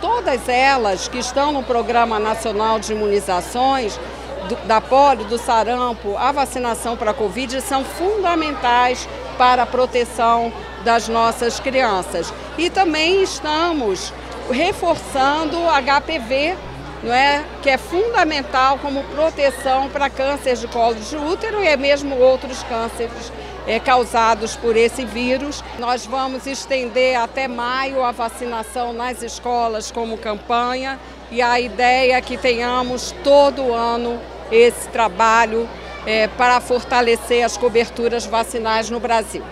Todas elas que estão no Programa Nacional de Imunizações, do, da polio, do sarampo, a vacinação para a Covid são fundamentais para a proteção das nossas crianças. E também estamos reforçando o HPV, não é? que é fundamental como proteção para câncer de colo de útero e mesmo outros cânceres é, causados por esse vírus. Nós vamos estender até maio a vacinação nas escolas como campanha e a ideia é que tenhamos todo ano esse trabalho é, para fortalecer as coberturas vacinais no Brasil.